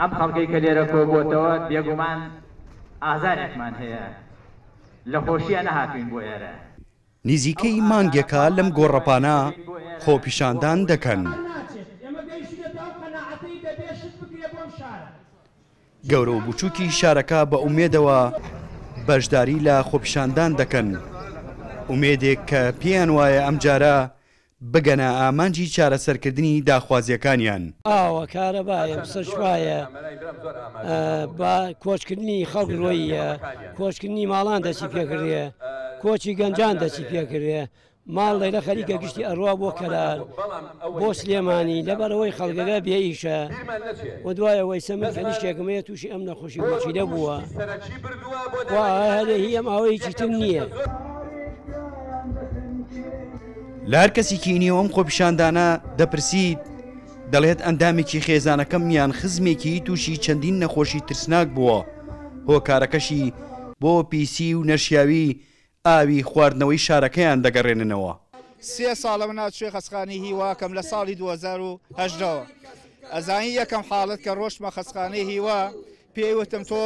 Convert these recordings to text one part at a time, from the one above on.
ئەم خەڵکەی کە لێرە کۆبووەتەوە بێگومان ئازارێکمان هەیە لە خۆشییە نەهاتووین بۆ ئێرە. نیزیکەی مانگێکە لەم گۆڕەپانە خۆپیشاندان دەکەن. گەورە و بچووکی شارەکە بە ئومێدەوە بەشداری لە خۆپیشاندان دەکەن، ئومێدێک کە پێیان وایە ئەمجارە بگەنە ئامانجی چارەسەرکردنی داخوازیەکانیان. ئاو، کارەبای ئەم سەر شوایە بە کۆچکردنی خەڵک رۆییە، کۆچکردنی ماڵان دەستی پێکردیە، کۆچی گەنجان دەستی پێکردیە، ماڵ لەیلە خەریکە گشتی ئەڕا بۆ کەلار بۆ سلێمانی لەبەرئەوەی خەڵکەگە بێ ئیشە و دوای ئەوەی سەمر کەنیشتێکم هەیە تووشی ئەم نەخۆشی گورچیلە بووە و هەرێ هی ئەم ئاوە هیچی تر نییە. لە هەر کەسێکی نێو ئەم خۆپیشاندانە دەپرسیت دەڵێت ئەندامێکی خێزانەکەم یان خزمێکی تووشی چەندین نەخۆشی ترسناک بووە هۆکارەکەشی بۆ پیسی و نەشیاوی ئاوی خواردنەوەی شارەکەیان دەگەڕێننەوە. سێ ساڵە من ناچوویە خەستخانەی هیوا کەم لە ساڵی دوو هەزار و هەژدە وە ئەزانی یەکەم حاڵەت کە ڕۆشتمە خەستخانەی هیوا پێی وتم تۆ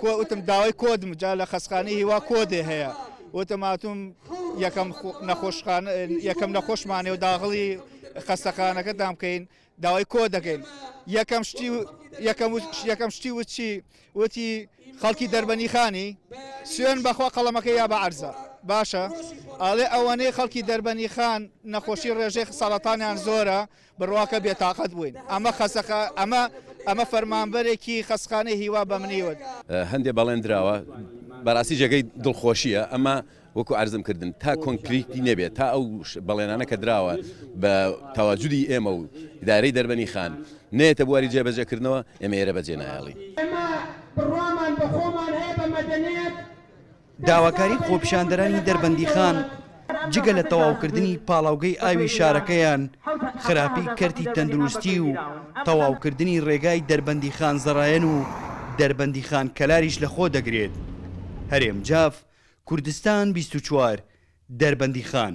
کۆ وتم داوای کۆدم جا لە خەسخانی هیوا کۆدێ هەیە وتم هاتووم یەکەم نەخۆشخان یەکەم نەخۆشمانێ و داغڵی خەستەخانەکە دام بکەین داوای کۆ دەکەین یەکەم شتی یەکەم یەکەم شتی وچی وتی خەڵکی دەربەنی خانی سوێن بەخوا قەڵەمەکە یا بە عرزە باشە ئاڵێ ئەوانەی خەڵکی دەربەنی خان نەخۆشی ڕێژێ سەڵەتانیان زۆرە بڕواکە بێ تاقەت بووین. ئەمە خەسەخە ئەمە ئەمە فەرمانبەرێکی خەسخانەی هیوا بە منی وت. هەندێ بەڵێن دراوە بەراستی جێگەی دڵخۆشیە ئەمە وەکو عەرزم کردن تا کۆنکریتی نەبێت تا ئەو بەڵێنانە کە دراوە بە تەواجودی ئێمە و ئیدارەی دەربەنی خان نەیەتە بواری جێ بەجێ کردنەوە ئێمە ئێرە بەجێ نایەڵین. ئێمە بڕوامان بە خۆمان هەیە بە مەدەنێت. داواکاری خۆپیشاندەرانی دەربەندیخان جگە لە تەواوکردنی پاڵاوگەی ئاوی شارەکەیان، خراپی کەرتی تەندروستی و تەواوکردنی رێگای دەربەندیخان زەڕایەن و دەربەندیخان کەلاریش لەخۆ دەگرێت. هەرێم جاف، کوردستان بیست و چوار، دەربەندیخان.